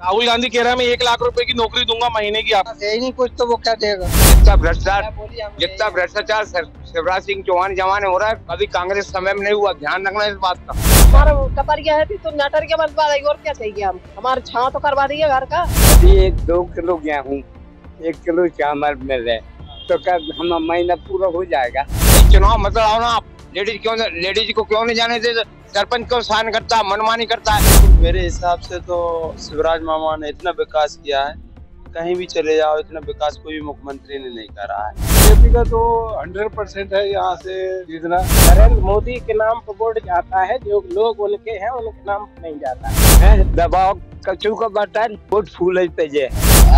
राहुल गांधी कह रहा है मैं एक लाख रुपए की नौकरी दूँगा महीने की आप यही नहीं कुछ तो वो क्या देगा? जितना भ्रष्टाचार जितना भ्रष्टाचार शिवराज सिंह चौहान जमाने हो रहा है अभी कांग्रेस समय में नहीं हुआ। ध्यान रखना इस बात का। हमारा है तो नटर के बनवा देगी और क्या चाहिए हम? हमारे छाव तो करवा दिए घर का। अभी एक दो किलो गेहूँ एक किलो चावल मिल रहे तो क्या हम महीना पूरा हो जाएगा। चुनाव मत लड़ाओ ना आप। लेडीज़ क्यों लेडीज़ को क्यों नहीं जाने देते सरपंच क्यों सहन करता है मनमानी करता। है मेरे हिसाब से तो शिवराज मामा ने इतना विकास किया है, कहीं भी चले जाओ, इतना विकास कोई मुख्यमंत्री ने नहीं करा है। बीजेपी का तो हंड्रेड परसेंट है यहाँ से जीतना। नरेंद्र मोदी के नाम पर वोट जाता है जो लोग उनके हैं उनके नाम पर नहीं जाता। है दबाव कचू का बटन वोट फूल पे जे।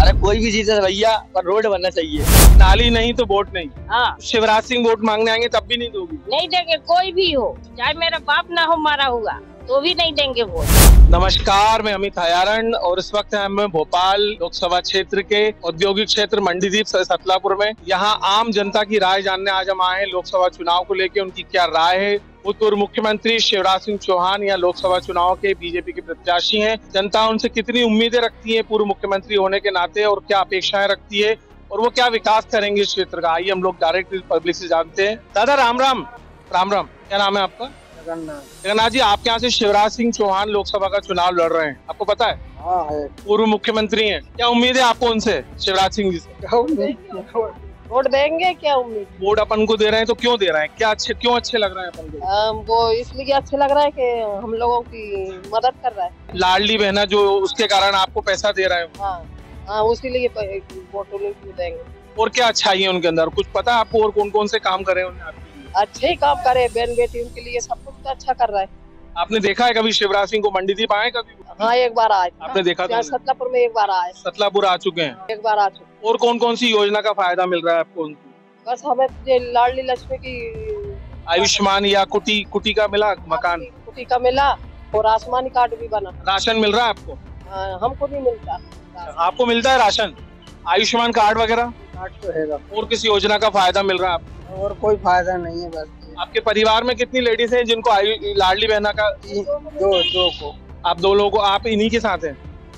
अरे कोई भी चीज़ है भैया पर रोड बनना चाहिए। नाली नहीं तो वोट नहीं। हाँ। शिवराज सिंह वोट मांगने आएँगे तब भी नहीं दोगी। नहीं देंगे कोई भी हो चाहे मेरा बाप ना हो मारा हुआ तो भी नहीं देंगे वोट। नमस्कार, मैं अमित हयारण और इस वक्त हम भोपाल लोकसभा क्षेत्र के औद्योगिक क्षेत्र मंडीदीप सतलापुर में। यहाँ आम जनता की राय जानने आज हम आए हैं लोकसभा चुनाव को लेकर उनकी क्या राय है? पूर्व मुख्यमंत्री शिवराज सिंह चौहान या लोकसभा चुनाव के बीजेपी के प्रत्याशी हैं। जनता उनसे कितनी उम्मीदें रखती है पूर्व मुख्यमंत्री होने के नाते और क्या अपेक्षाएँ रखती है? और वो क्या विकास करेंगे इस क्षेत्र का? आइए हम लोग डायरेक्ट पब्लिक से जानते हैं। दादा, राम राम। राम राम। क्या नाम है आपका? जगन्नाथ जी आपके यहाँ से शिवराज सिंह चौहान लोकसभा का चुनाव लड़ रहे हैं। आपको पता है? हाँ है। पूर्व मुख्यमंत्री हैं। क्या उम्मीद है आपको उनसे शिवराज सिंह जी से? वोट देंगे क्या उम्मीद? वोट अपन को दे रहे हैं तो क्यों दे रहे हैं? क्या अच्छे क्यों अच्छे लग रहे हैं अपन को? वो इसलिए अच्छा लग रहा है कि हम लोगों की मदद कर रहा है। लाडली बहना जो उसके कारण आपको पैसा दे रहे हैं। हाँ हाँ उसीलिए प- वोट देंगे। और क्या अच्छाई है उनके अंदर? कुछ पता है आपको और कौन कौन से काम करे लिए अच्छे ही काम करे बहन बेटी उनके लिए सब कुछ तो अच्छा कर रहा है। आपने देखा है कभी शिवराज सिंह को मंडीदीप आए कभी? हाँ एक बार आए। आपने देखा तो सतलापुर में एक बार आए। सतलापुर आ चुके हैं। एक बार आ चुके और कौन कौन सी योजना का फ़ायदा मिल रहा है आपको उनकी बस हमें लाडली लक्ष्मी की आयुष्मान या कुटी कुटी का मिला मकान? कुटी का मिला और आसमानी कार्ड भी बना। राशन मिल रहा है आपको? हाँ, हमको नहीं मिलता। आपको मिलता है राशन? आयुष्मान कार्ड वगैरह? काट तो है और किस योजना का फ़ायदा मिल रहा है आपको? और कोई फ़ायदा नहीं है बस। आपके परिवार में कितनी लेडीज़ हैं जिनको लाडली बहना का दो दो को। आप दो लोगों को आप इन्हीं के साथ हैं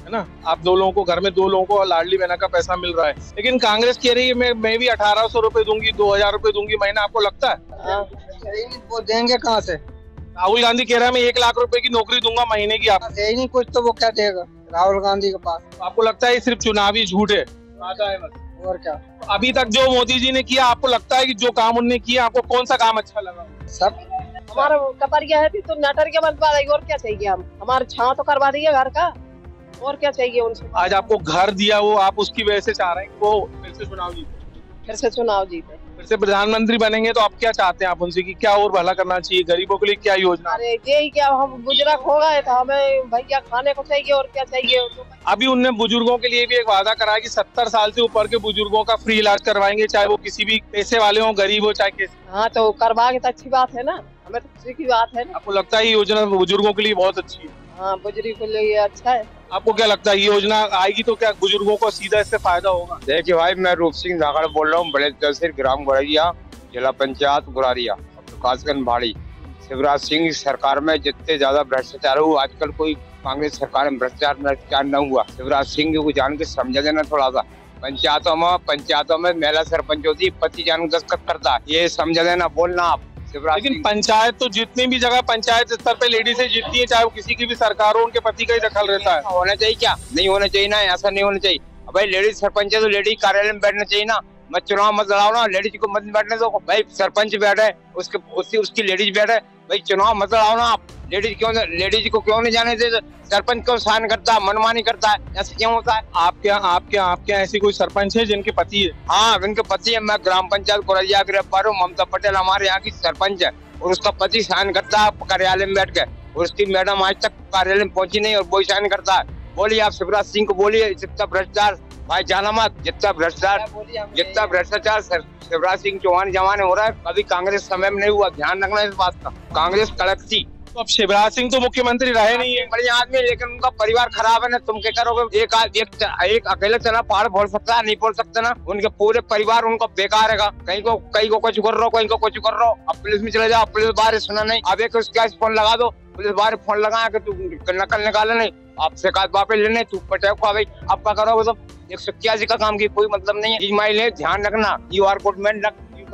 है ना? आप दो लोगों को घर में दो लोगों को लाडली बहना का पैसा मिल रहा है। लेकिन कांग्रेस कह रही है मैं मैं भी अठारह सौ रुपये दूँगी दो हज़ार रुपये दूँगी महीना आपको लगता है? हाँ, वो देंगे कहाँ से? राहुल गांधी कह रहा है मैं एक लाख रुपए की नौकरी दूँगा महीने की आप। यही नहीं कुछ तो वो क्या देगा? राहुल गांधी के पास। आपको लगता है सिर्फ़ चुनावी झूठ है? है और क्या? अभी तक जो मोदी जी ने किया आपको लगता है कि जो काम उनने किया आपको कौन सा काम अच्छा लगा? सब। हमारा कतरिया है थी तो नटर के बनवा देगी और क्या चाहिए हम? हमारे छाव तो करवा दिए घर का। और क्या चाहिए उनसे? आज आपको घर दिया वो आप उसकी वजह से चाह रहे हैं वो फिर से चुनाव जीते। फिर से चुनाव जीते। फिर से प्रधानमंत्री बनेंगे तो आप क्या चाहते हैं आप उनसे कि क्या और भला करना चाहिए? गरीबों के लिए क्या योजना? अरे यही क्या हम बुज़ुर्ग हो गए तो हमें भैया खाने को चाहिए और क्या चाहिए? अभी उनने बुज़ुर्गों के लिए भी एक वादा करा है कि सत्तर साल से ऊपर के बुज़ुर्गों का फ्री इलाज करवाएँगे चाहे वो किसी भी पैसे वाले हो गरीब हो चाहे कैसे हाँ तो करवा के तो अच्छी बात है ना? हमें तो खुशी की बात है ना? आपको लगता है योजना बुज़ुर्गों के लिए बहुत अच्छी है? हाँ बुज़ुर्ग के लिए अच्छा है। आपको क्या लगता है, ये योजना आएगी तो क्या बुज़ुर्गों को सीधा इससे फ़ायदा होगा? देखिए भाई, मैं रूप सिंह नागड़ बोल रहा हूँ, बड़े तहसील ग्राम गुरैया जिला पंचायत गुरारिया प्रकाशगंज भाड़ी। शिवराज सिंह सरकार में जितने ज़्यादा भ्रष्टाचार हुआ आजकल कोई कांग्रेस सरकार में भ्रष्टाचार भ्रष्टाचार न हुआ। शिवराज सिंह को जान के समझा देना थोड़ा सा पंचायतों में पंचायतों में महिला सरपंच होती, पति जान दस्तखत करता, ये समझा देना, बोलना आप। लेकिन पंचायत तो जितनी भी जगह पंचायत स्तर पे लेडीज़ जीतती है चाहे वो किसी की भी सरकार हो उनके पति का ही दखल रहता है। होना चाहिए क्या? नहीं होना चाहिए ना ऐसा नहीं होना चाहिए। भाई लेडीज़ सरपंच है तो लेडीज़ कार्यालय में बैठना चाहिए ना। मत चुनाव मत लड़ाओ ना लेडीज़ को मत बैठने दो। भाई सरपंच बैठे उसके उसकी उसकी लेडीज़ बैठे भाई चुनाव मत लड़ाओ ना आप। लेडीज़ क्यों लेडीज़ को क्यों नहीं जाने देते? सरपंच क्यों सहन करता है मनमानी करता है ऐसे क्यों होता है? आपके यहाँ आपके यहाँ आपके यहाँ ऐसी कोई सरपंच है जिनके पति है? हाँ उनके पति है मैं ग्राम पंचायत कोरैया गिरफ़्तार हूँ। ममता पटेल हमारे यहाँ की सरपंच है और उसका पति साइन करता है कार्यालय में बैठ के। और उसकी मैडम आज तक कार्यालय में पहुँची नहीं और वो साइन करता है। बोलिए आप शिवराज सिंह को बोलिए जितना भ्रष्टाचार भाई जाना मत जितना भ्रष्टाचार जितना भ्रष्टाचार शिवराज सिंह चौहान जमाने हो रहा है कभी कांग्रेस समय में नहीं हुआ। ध्यान रखना इस बात का। कांग्रेस कड़क थी तो अब शिवराज सिंह तो मुख्यमंत्री रहे नहीं है। बढ़िया आदमी लेकिन उनका परिवार खराब है ना तुम क्या करोगे? एक एक, एक अकेले चना पहाड़ फोड़ सकता है नहीं फोड़ सकता ना? उनके पूरे परिवार उनको बेकार है कहीं को कहीं को कुछ कर रहे कहीं को कुछ कर रहे। अब पुलिस में चले जाओ पुलिस बाहर सुना नहीं। अब एक उसका फ़ोन लगा दो पुलिस बाहर फ़ोन लगाया कि तू नकल निकाले नहीं। आप शिकायत वापस लेने तू पटे को भाई अब क्या करोगे तो एक सौ इक्यासी का काम की कोई मतलब नहीं है। ईमाइल ध्यान रखना यू आर कोड में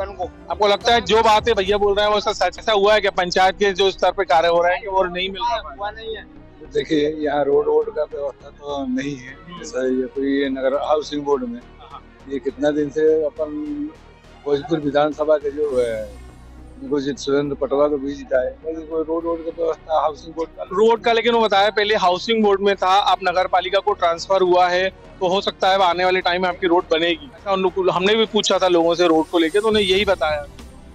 रख को। आपको लगता है जो बातें भैया बोल रहे हैं वो सब सच ऐसा हुआ है कि पंचायत के जो स्तर पे कार्य हो रहे हैं वो नहीं मिल रहा है? हुआ नहीं है। देखिए यहाँ रोड वोड का व्यवस्था तो नहीं है। जैसा ये कोई नगर हाउसिंग बोर्ड में ये कितना दिन से अपन भोजपुर विधानसभा के जो है घोषित सुरेंद्र पटवा को भी जीता है कोई रोड रोड का व्यवस्था हाउसिंग बोर्ड का रोड का लेकिन वो बताया पहले हाउसिंग बोर्ड में था अब नगर पालिका को ट्रांसफ़र हुआ है तो हो सकता है आने वाले टाइम में आपकी रोड बनेगी। ऐसा हमने भी पूछा था लोगों से रोड को लेकर तो उन्हें यही बताया।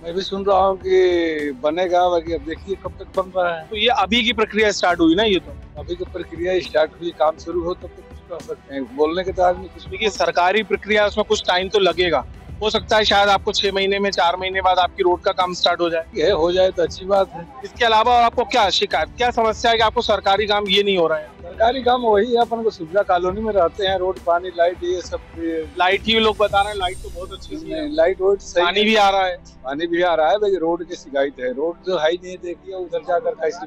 मैं भी सुन रहा हूँ कि बनेगा बाकी अब देखिए कब तक बन रहा है। तो ये अभी की प्रक्रिया स्टार्ट हुई ना ये तो? अभी की प्रक्रिया स्टार्ट हुई काम शुरू हो तब तो कुछ कर सकते हैं। बोलने के तो आदमी कुछ देखिए सरकारी प्रक्रिया उसमें कुछ टाइम तो लगेगा। हो सकता है शायद आपको छह महीने में चार महीने बाद आपकी रोड का काम स्टार्ट हो जाए। है हो जाए तो अच्छी बात है। इसके अलावा और आपको क्या शिकायत क्या समस्या है कि आपको सरकारी काम ये नहीं हो रहा है? सरकारी काम वही है अपन को सुविधा कॉलोनी में रहते हैं रोड पानी लाइट ये सब लाइट ही लोग बता रहे हैं लाइट तो बहुत अच्छी है। लाइट वोट सही पानी भी आ रहा है। पानी भी आ रहा है लेकिन रोड की शिकायत है। रोड जो है ही नहीं देखिए उधर जाकर कैसी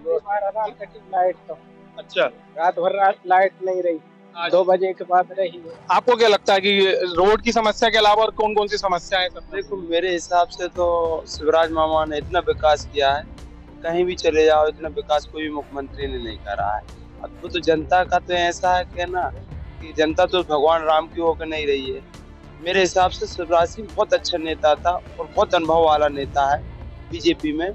लाइट तो। अच्छा। रात भर रात लाइट नहीं रही। दो बजे के बाद रही है। आपको क्या लगता है कि रोड की समस्या के अलावा और कौन कौन सी समस्याएँ हैं सब देखो मेरे हिसाब से तो शिवराज मामा ने इतना विकास किया है कहीं भी चले जाओ इतना विकास कोई भी मुख्यमंत्री ने नहीं करा है। अब वो तो जनता का तो ऐसा है कि ना कि जनता तो भगवान राम की होकर नहीं रही है। मेरे हिसाब से शिवराज सिंह बहुत अच्छा नेता था और बहुत अनुभव वाला नेता है बीजेपी में।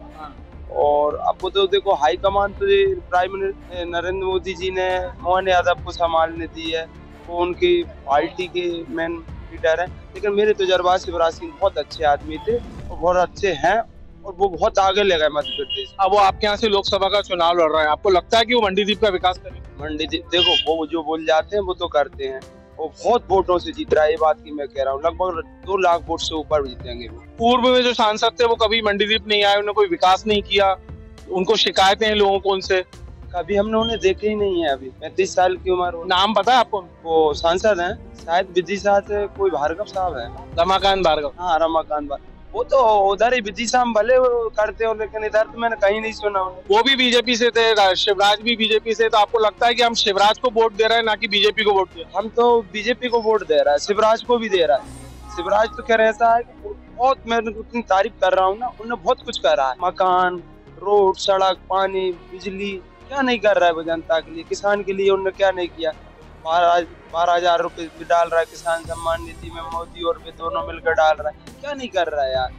और वो तो देखो हाई कमान तो प्राइम मिनिस्टर नरेंद्र मोदी जी ने मोहन यादव को संभालने दी है। वो उनकी पार्टी के मेन लीडर हैं। लेकिन मेरे तजर्बा शिवराज सिंह बहुत अच्छे आदमी थे और बहुत अच्छे हैं और वो बहुत आगे ले गए मध्य प्रदेश। अब वो आपके यहाँ से लोकसभा का चुनाव लड़ रहे हैं। आपको लगता है कि वो मंडीदीप का विकास करेंगे? मंडी दे- देखो वो जो बोल जाते हैं वो तो करते हैं। वो बहुत वोटों से जीत रहा है ये बात की मैं कह रहा हूँ। लगभग दो लाख वोट से ऊपर जीतेंगे वो। पूर्व में जो सांसद थे वो कभी मंडीदीप नहीं आए उन्होंने कोई विकास नहीं किया। उनको शिकायतें हैं लोगों को उनसे। कभी हमने उन्हें देखे ही नहीं है अभी। पैंतीस साल की उम्र हो। नाम पता है आपको? वो सांसद हैं। शायद विधि साथ कोई भार्गव साहब है। रमाकांत भार्गव। हाँ रमाकांत भाई वो तो उधर ही विदिशा में भले करते हो लेकिन इधर तो मैंने कहीं नहीं सुना वो भी बीजेपी से थे शिवराज भी बीजेपी से तो आपको लगता है कि हम शिवराज को वोट दे रहे हैं ना कि बीजेपी को वोट दे रहे हम तो बीजेपी को वोट दे रहा है शिवराज को भी दे रहा है। शिवराज तो कह ऐसा है कि बहुत मैं उतनी तारीफ़ कर रहा हूँ ना उन्होंने बहुत कुछ करा है। मकान रोड सड़क पानी बिजली क्या नहीं कर रहा है वो जनता के लिए किसान के लिए उन्होंने क्या नहीं किया? बारह बारह हज़ार रुपए भी डाल रहा है किसान सम्मान निधि में मोदी और भी दोनों मिलकर डाल रहा है। क्या नहीं कर रहा है यार?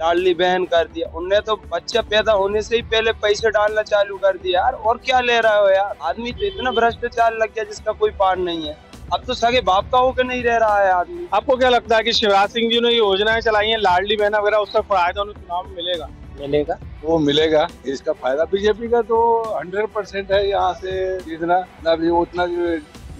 लाडली बहन कर दिया। उनने तो बच्चा पैदा होने से ही पहले पैसे डालना चालू कर दिया यार। और क्या ले रहा हो यार? आदमी तो इतना भ्रष्टाचार लग गया जिसका कोई पार नहीं है। अब तो सगे बाप का होकर नहीं रह रहा है आदमी। आपको क्या लगता है कि शिवराज सिंह जी ने ये योजनाएँ चलाई हैं? लाडली बहना वगैरह उसका फ़ायदा उन्हें चुनाव में मिलेगा? मिलेगा। वो मिलेगा। इसका फ़ायदा बीजेपी का तो हंड्रेड परसेंट है यहाँ से जितना ना भी उतना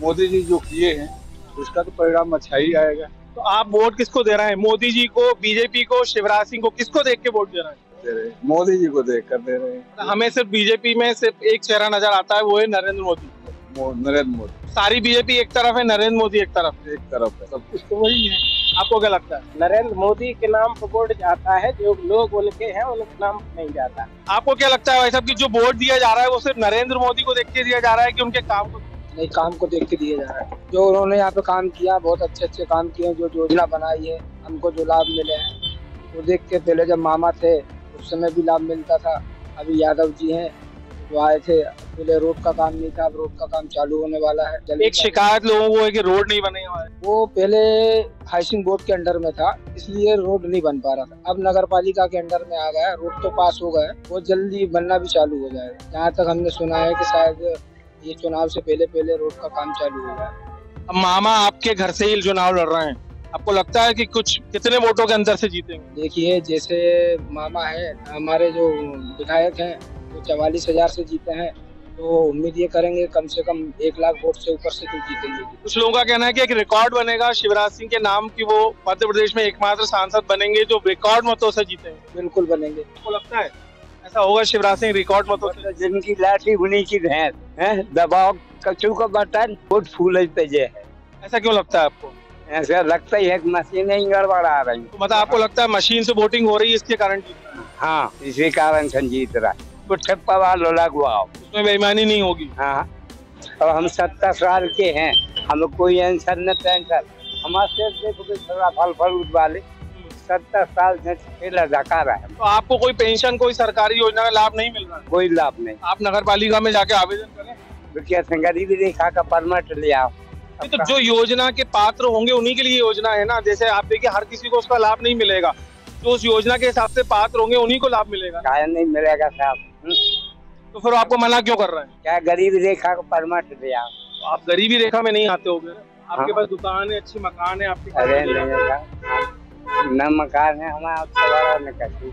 मोदी जी जो किए हैं उसका तो परिणाम अच्छा ही आएगा। तो आप वोट किसको दे रहे हैं? मोदी जी को बीजेपी को शिवराज सिंह को किसको देख के वोट दे रहे हैं। मोदी जी को देख कर दे रहे हैं। हमें सिर्फ़ बीजेपी में सिर्फ़ एक चेहरा नज़र आता है वो है नरेंद्र मोदी। मो- नरेंद्र मोदी। सारी बीजेपी एक तरफ़ है नरेंद्र मोदी एक तरफ़ एक तरफ़ है। सब कुछ तो वही है। आपको क्या लगता है? नरेंद्र मोदी के नाम पर वोट जाता है जो लोग उनके हैं उनके नाम नहीं जाता। आपको क्या लगता है भाई साहब की जो वोट दिया जा रहा है वो सिर्फ़ नरेंद्र मोदी को देख के दिया जा रहा है कि उनके काम को नहीं काम को देख के दिया जा रहा है। जो उन्होंने यहाँ पे काम किया बहुत अच्छे अच्छे काम किए जो योजना बनाई है हमको जो लाभ मिले हैं वो देख के पहले जब मामा थे उस समय भी लाभ मिलता था। अभी यादव जी हैं जो आए थे पहले रोड का काम नहीं था अब रोड का काम चालू होने वाला है एक शिकायत लोगों को है कि रोड नहीं बने हुआ है। वो पहले हाउसिंग बोर्ड के अंडर में था इसलिए रोड नहीं बन पा रहा था। अब नगर पालिका के अंडर में आ गया है, रोड तो पास हो गया है, वो जल्दी बनना भी चालू हो जाएगा। जहाँ तक हमने सुना है कि शायद ये चुनाव से पहले पहले रोड का काम चालू हो जाए अब मामा आपके घर से ही चुनाव लड़ रहे हैं। आपको लगता है कि कुछ कितने वोटों के अंदर से जीतेंगे? देखिए जैसे मामा है हमारे जो विधायक हैं वो चवालीस हज़ार से जीते हैं। तो उम्मीद ये करेंगे कम से कम एक लाख वोट से ऊपर से तो जीतेंगे कुछ लोगों का कहना है कि एक रिकॉर्ड बनेगा शिवराज सिंह के नाम की वो मध्य प्रदेश में एकमात्र सांसद बनेंगे जो रिकॉर्ड मतों से जीतेंगे। बिल्कुल बनेंगे। आपको लगता है? ऐसा होगा शिवराज सिंह रिकॉर्ड मतों से जिनकी लाठी उन्हीं की भैंस है? दबाव कचू का बटन फुट फूल पे जे है। ऐसा क्यों लगता है आपको? ऐसा लगता ही है कि मशीनें ही गड़बड़ा रही। तो मतलब आपको लगता है मशीन से वोटिंग हो रही है इसके कारण? हैं। इसी कारण से जीत रहा है पुट्ठे पवाल लगवाओ उसमें बेईमानी नहीं होगी। हाँ। और हम सत्तर साल के हैं। हमें कोई आंसर न पेंशन हमारे देखो थोड़ा फल फल वाले सत्तर साल से ठेला धका रहा है। तो आपको कोई पेंशन कोई सरकारी योजना का लाभ नहीं मिल रहा? है कोई लाभ नहीं। आप नगर पालिका में जाके आवेदन करें। से गरीबी रेखा का परमिट ले आओ। तो जो योजना के पात्र होंगे उन्हीं के लिए योजना है ना? जैसे आप देखिए हर किसी को उसका लाभ नहीं मिलेगा। जो उस योजना के हिसाब से पात्र होंगे उन्हीं को लाभ मिलेगा। क्या नहीं मिलेगा साहब? हम्म? तो फिर आपको मना क्यों कर रहे हैं? क्या गरीबी रेखा का परमिट ले आओ? तो आप गरीबी रेखा में नहीं आते होगे आपके हाँ। पास दुकान है अच्छी मकान है आपके अरे न मकान है हमारा सवारा न कसी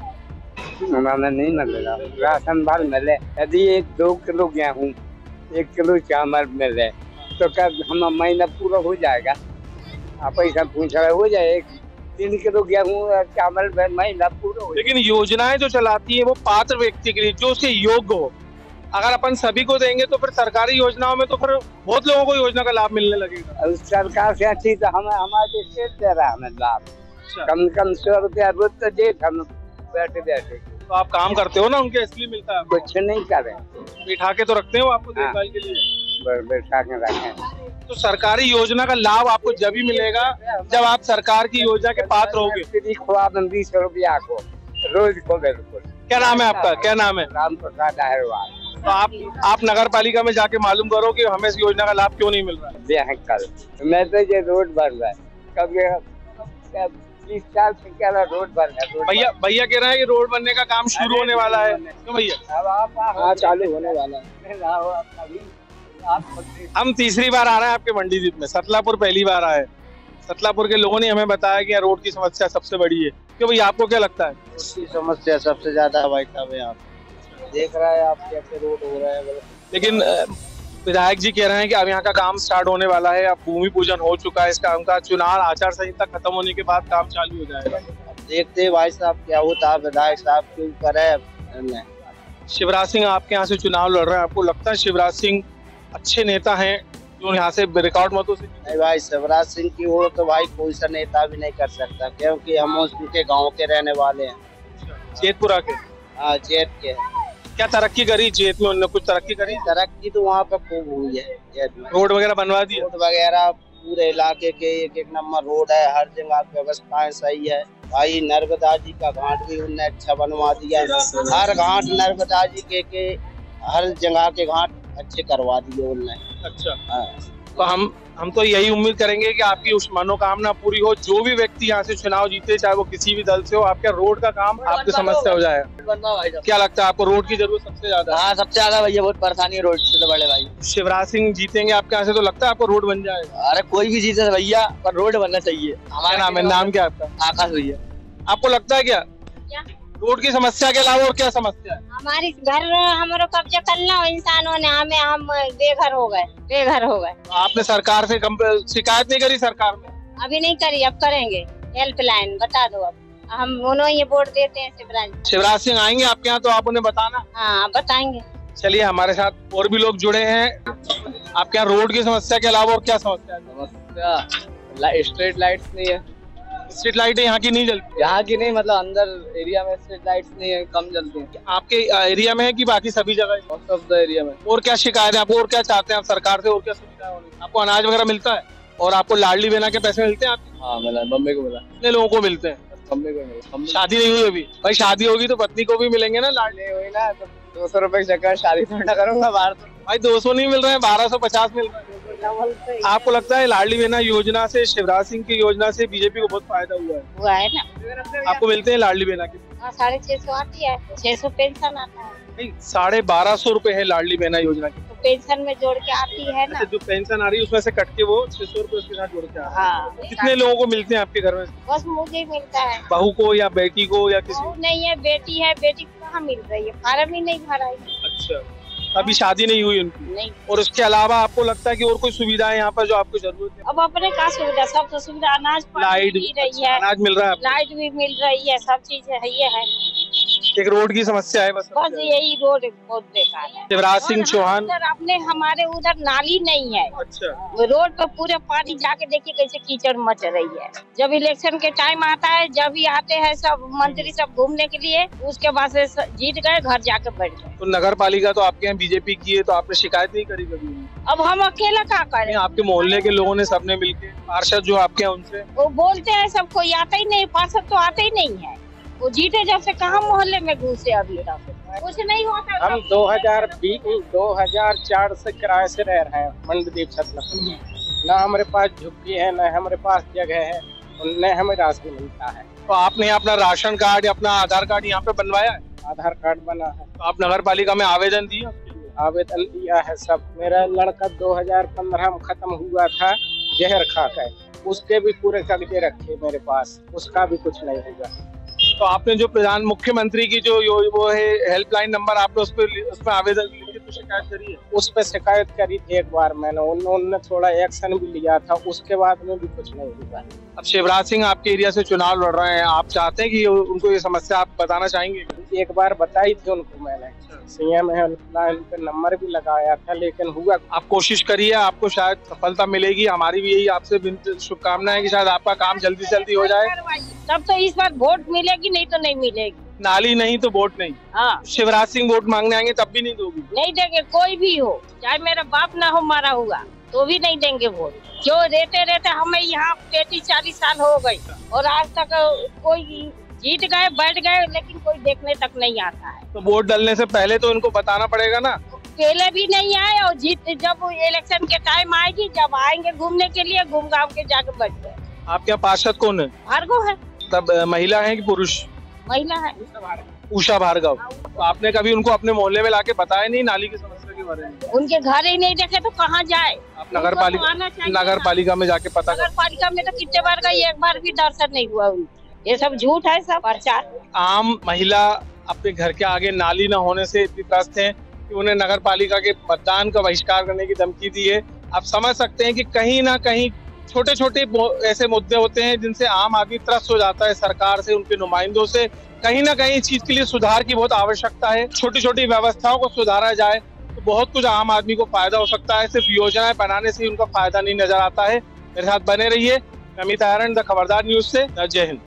हमें नहीं मिलेगा राशन भर मिले यदि एक दो किलो गेहूँ एक किलो चावल मिले तो क्या हम महीना पूरा हो जाएगा? आप ऐसा पूछ रहे हो जाए एक तीन किलो गेहूँ और चावल महीना पूरा हो लेकिन योजनाएँ जो चलाती है वो पात्र व्यक्ति के लिए जो उसके योग्य हो। अगर अपन सभी को देंगे तो फिर सरकारी योजनाओं में तो फिर बहुत लोगों को योजना का लाभ मिलने लगेगा। सरकार से अच्छी तो हमें हमारे स्टेट दे रहा है हमें लाभ। अच्छा। कम कम सौ रुपया रोज तो दे हम बैठे बैठे। तो आप काम करते हो ना उनके इसलिए मिलता है कुछ नहीं करें। बिठा के तो रखते हो आपको हाँ। देखभाल के लिए? बैठा के रखें। तो सरकारी योजना का लाभ आपको जब ही मिलेगा जब आप सरकार की योजना के पात्र होगे। बीस रुपया को रोज को बिल्कुल क्या नाम है आपका? क्या नाम है? राम प्रसाद अहिरवाल। तो आप आप नगर पालिका में जाके मालूम करो कि हमें इस योजना का लाभ क्यों नहीं मिल रहा है। कल। मैं तो ये रोड बन रहा है। कभी बीस साल से कह रहा रोड बन रहा है भैया भैया कह रहे हैं कि रोड बनने का काम शुरू होने वाला है। क्यों भैया? अब आप हाँ चालू होने वाला है। आप आप हम तीसरी बार आ रहे हैं आपके मंडी द्वीप में। सतलापुर पहली बार आए। सतलापुर के लोगों ने हमें बताया कि रोड की समस्या सबसे बड़ी है। क्यों भैया आपको क्या लगता है? समस्या सबसे ज़्यादा भाई साहब यहाँ पे। देख रहा है आप कैसे रोड हो रहा है लेकिन विधायक जी कह रहे हैं कि अब यहाँ का काम स्टार्ट होने वाला है अब भूमि पूजन हो चुका है इस काम का चुनाव आचार संहिता खत्म होने के बाद काम चालू हो जाएगा। देखते भाई साहब क्या होता है विधायक साहब के ऊपर है शिवराज सिंह आपके यहाँ से चुनाव लड़ रहे हैं आपको लगता है शिवराज सिंह अच्छे नेता हैं? जो यहाँ से रिकॉर्ड मतों से नहीं भाई शिवराज सिंह की ओर तो भाई कोई सा नेता भी नहीं कर सकता क्योंकि हम उनके गाँव के रहने वाले हैं। जेतपुरा के? हाँ जेत के। क्या तरक्की करी जेत में उन्होंने कुछ तरक्की करी? तरक्की तो वहाँ पे खूब हुई है रोड वगैरह बनवा दी रोड वगैरह पूरे इलाके के एक एक नंबर रोड है हर जगह व्यवस्थाएँ सही है। भाई नर्मदा जी का घाट भी उनने अच्छा बनवा दिया हर घाट नर्मदा जी के, के हर जगह के घाट अच्छे करवा दिए उनने। अच्छा। हाँ। तो हम हम तो यही उम्मीद करेंगे कि आपकी उस मनोकामना पूरी हो। जो भी व्यक्ति यहाँ से चुनाव जीते चाहे वो किसी भी दल से हो आपके रोड का काम आपकी समस्या हो। जाए। क्या लगता है आपको रोड की ज़रूरत सबसे ज़्यादा हाँ? सबसे ज़्यादा भैया बहुत परेशानी है रोड से तो बड़े भाई। शिवराज सिंह जीतेंगे आपके यहाँ से तो लगता है आपको रोड बन जाएगा अरे कोई भी जीते भैया पर रोड बनना चाहिए। हमारा नाम है? नाम क्या आपका? आकाश भैया। आपको लगता है क्या? रोड की समस्या के अलावा और क्या समस्या है? हमारी घर हमारा कब्जा करना हो इंसानों ने हमें हम बेघर हो गए बेघर हो गए। तो आपने सरकार से शिकायत नहीं करी सरकार में अभी नहीं करी अब करेंगे। हेल्पलाइन बता दो अब। हम उन्होंने ये वोट देते हैं शिवराज। शिवराज सिंह आएँगे आपके यहाँ तो आप उन्हें बताना। हाँ बताएँगे। चलिए हमारे साथ और भी लोग जुड़े हैं। आपके यहाँ रोड की समस्या के अलावा और क्या समस्या है? समस्या स्ट्रीट लाइट्स नहीं है। स्ट्रीट लाइटें यहाँ की नहीं जलती? यहाँ की नहीं मतलब अंदर एरिया में स्ट्रीट लाइट्स नहीं है कम जलती है। आपके एरिया में है कि बाकी सभी जगह मोस्ट ऑफ़ द एरिया में। और क्या शिकायत है आपको और क्या चाहते हैं आप सरकार से और क्या सुविधा होनी आपको अनाज वगैरह मिलता है? और आपको लाडली बेना के पैसे मिलते हैं आपको? हाँ मिला मम्मी को मिला कितने लोगों को मिलते हैं? मम्मी को मिला शादी नहीं हुई अभी। भाई शादी होगी तो पत्नी को भी मिलेंगे ना लाडली? हुई ना तो दो सौ रुपए चक्कर शादी थोड़ा करूँगा बाहर तो। भाई दो सौ नहीं मिल रहे हैं बारह सौ पचास मिल रहे हैं। आपको लगता है लाडली बेना योजना से शिवराज सिंह की योजना से बीजेपी को बहुत फ़ायदा हुआ है? हुआ है ना। आपको मिलते हैं लाडली बेना के? हाँ साढ़े छह सौ आती है छह सौ पेंशन आता है। नहीं साढ़े बारह सौ रूपए है लाडली बेना योजना की। तो पेंशन में जोड़ के आती है ना। अच्छा, जो पेंशन आ रही है उसमें से कट के वो छह सौ रूपए उसके साथ जोड़ के आ रहा हाँ। कितने लोगों को मिलते हैं आपके घर में? बस मुझे मिलता है। बहू को या बेटी को या किसी नहीं है बेटी है बेटी को कहाँ मिल रही है? फार्म ही नहीं भरा है। अच्छा। अभी शादी नहीं हुई उनकी। नहीं। और उसके अलावा आपको लगता है कि और कोई सुविधा है यहाँ पर जो आपको ज़रूरत है? अब अपने का सुविधा सब तो सुविधा अनाज लाइट मिल रही है। अनाज मिल रहा है लाइट भी मिल रही है सब चीज़ है ये है। एक रोड की समस्या है बस। बस यही रोड बहुत बेकार है। शिवराज सिंह चौहान। अपने हमारे उधर नाली नहीं है। अच्छा। रोड पर पूरे पानी जाके देखिए कैसे कीचड़ मच रही है। जब इलेक्शन के टाइम आता है जब ही आते हैं सब मंत्री सब घूमने के लिए उसके बाद से जीत गए घर जाके बैठ गए। तो नगर पालिका तो आपके यहाँ बीजेपी की है तो आपने शिकायत नहीं करी कभी? अब हम अकेला क्या करें? आपके मोहल्ले के लोगों ने सबने मिलके पार्षद जो आपके हैं उनसे? वो बोलते हैं सब कोई आता ही नहीं पार्षद तो आते ही नहीं है। वो जीते जब से कहा मोहल्ले में घुसे अभी कुछ नहीं होता हम 2020 2004 से किराए से रह रहे हैं मंडदीप छतला ना हमारे पास झुग्गी है ना हमारे पास जगह है और न हमें राशन मिलता है। तो आपने अपना राशन कार्ड अपना आधार कार्ड यहाँ पे बनवाया है? आधार कार्ड बना है। तो आप नगर पालिका में आवेदन दिए आवेदन दिया है सब। मेरा लड़का 2015 में खत्म हुआ था जहर खा कर उसके भी पूरे कागजे रखे मेरे पास। उसका भी कुछ नहीं हुआ तो आपने जो प्रधान मुख्यमंत्री की जो यो, वो है हेल्पलाइन नंबर आपने उस पर उसमें आवेदन लिखित तो शिकायत करी है। उस पर शिकायत करी थी एक बार मैंने। उन्होंने थोड़ा एक्शन भी लिया था उसके बाद में भी कुछ नहीं हुआ। अब शिवराज सिंह आपके एरिया से चुनाव लड़ रहे हैं। आप चाहते हैं कि उनको ये समस्या आप बताना चाहेंगे? एक बार बताई थी उनको मैंने। सीएम हेल्पलाइन पे नंबर भी लगाया था लेकिन हुआ आप कोशिश करिए आपको शायद सफलता मिलेगी। हमारी भी यही आपसे शुभकामना है कि शायद आपका काम जल्दी से जल्दी हो जाए। तब तो इस बार वोट मिलेगी नहीं तो नहीं मिलेगी। नाली नहीं तो वोट नहीं। हाँ। शिवराज सिंह वोट मांगने आएँगे तब भी नहीं दोगी। नहीं देंगे कोई भी हो चाहे मेरा बाप ना हो मारा हुआ। तो भी नहीं देंगे वोट। जो रहते रहते हमें यहाँ तैतीस चालीस साल हो गए और आज तक कोई जीत गए बैठ गए लेकिन कोई देखने तक नहीं आता है। तो वोट डालने से पहले तो इनको बताना पड़ेगा ना। पहले भी नहीं आए और जीत जब इलेक्शन के टाइम आएगी जब आएँगे घूमने के लिए घूम घाम के जाके बैठ गए। आपके यहाँ पार्षद कौन है? भार्गव है। तब महिला है कि पुरुष? महिला है। उषा भार्गव। तो आपने कभी उनको अपने मोहल्ले में लाके बताया नहीं नाली की समस्या के बारे में? उनके घर ही नहीं देखे तो कहाँ जाए? आप नगर उनको तो पालिका नगर पालिका में जाके पता नगर पालिका में तो कितने बार गई एक बार भी दर्शन नहीं हुआ उनका ये सब झूठ है सब। प्रचार। आम महिला अपने घर के आगे नाली न होने से इतनी त्रस्त है कि उन्हें नगर पालिका के मतदान का बहिष्कार करने की धमकी दी है। आप समझ सकते हैं कि कहीं ना कहीं छोटे छोटे ऐसे मुद्दे होते हैं जिनसे आम आदमी त्रस्त हो जाता है सरकार से उनके नुमाइंदों से। कहीं ना कहीं इस चीज़ के लिए सुधार की बहुत आवश्यकता है। छोटी छोटी व्यवस्थाओं को सुधारा जाए तो बहुत कुछ आम आदमी को फ़ायदा हो सकता है। सिर्फ़ योजनाएँ बनाने से ही उनका फ़ायदा नहीं नज़र आता है। मेरे साथ बने रहिए। अमिता हरण द खबरदार न्यूज़ से, जय हिंद।